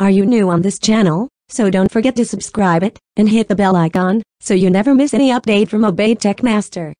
Are you new on this channel? So don't forget to subscribe it and hit the bell icon so you never miss any update from Ubaid Tech Master.